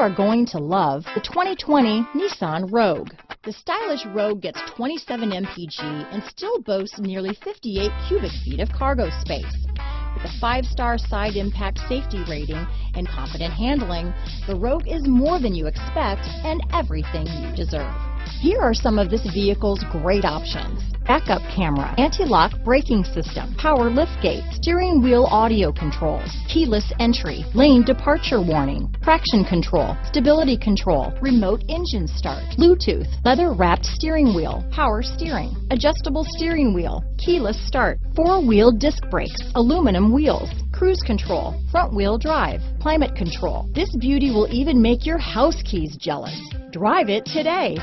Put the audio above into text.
are going to love the 2020 Nissan Rogue. The stylish Rogue gets 27 mpg and still boasts nearly 58 cubic feet of cargo space. With a five-star side impact safety rating and competent handling, the Rogue is more than you expect and everything you deserve. Here are some of this vehicle's great options. Backup camera, anti-lock braking system, power liftgate, steering wheel audio controls, keyless entry, lane departure warning, traction control, stability control, remote engine start, Bluetooth, leather wrapped steering wheel, power steering, adjustable steering wheel, keyless start, four wheel disc brakes, aluminum wheels, cruise control, front wheel drive, climate control. This beauty will even make your house keys jealous. Drive it today.